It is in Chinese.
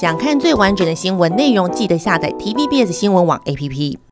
想看最完整的新闻内容记得下载 tvbs 新闻网 app